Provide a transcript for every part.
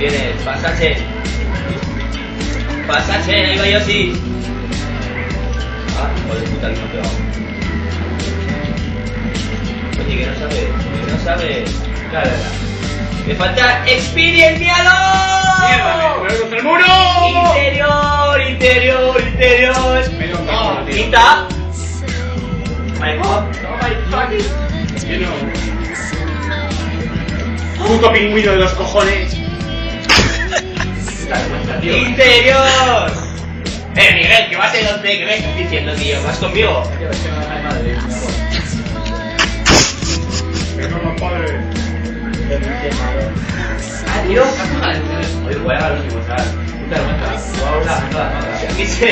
Vienes, pasache. Pasache, ahí va yo sí. Ah, hijo de puta, que pegado. Oye, que no sabe, que no sabe. Claro, Me falta experience, míralo. ¡Mierda! ¡Me voy contra el muro! Interior, interior, interior. Oh, quinta. My God, no my fucking. No. Puto pingüino de los cojones. Interior. Eh, Miguel, que vas a donde, ¿qué me estás diciendo, tío? ¿Vas conmigo? Que no. Ah, tío. Oye, voy a dar los últimos, ¿sabes? Puta. Voy a hablar, no, no, no. Aquí se.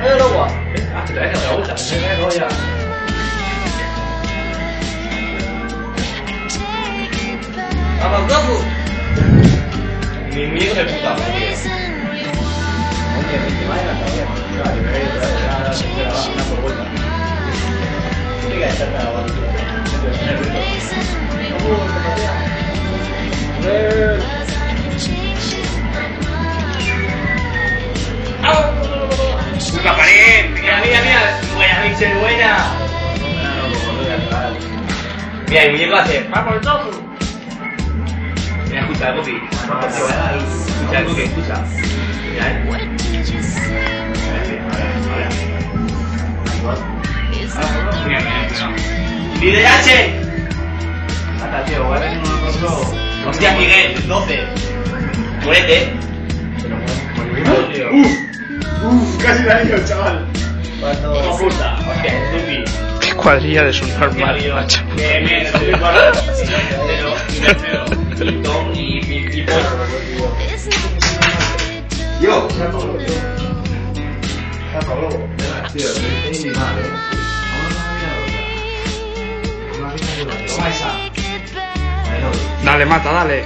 ¡Ay, loco! Ah, que todavía no me gusta. Venga, venga, ya. Mi muñeco me puta, Oye, mi semana una por vuelta. Llega a estar la batida. ¡Nunca paré! ¡Mira, mira, mira! ¡Buena, Michelle, buena! Mira, el muñeco hace... ¡Vamos, tofu! Goku! Mira, escucha, Goku. Escucha, Goku, escucha. Mira, eh. Mira, mira, mira. ¡Liderache! Ata, tío, voy a ver uno control. Hostia, Miguel, 12. Muérete. ¡Uf! ¡Uf! Casi la chaval. Hijo puta. Hostia, estúpido. Cuadrilla de macho. Y- y Paul. Yo. Dale, mata, dale.